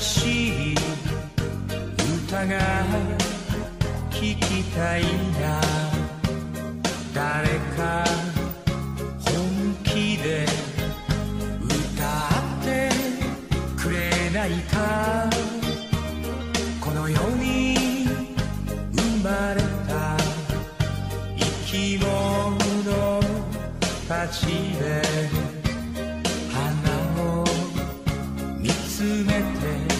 歌が聞きたいな誰か本気で歌ってくれないか？この世に生まれた生き物たちで。進て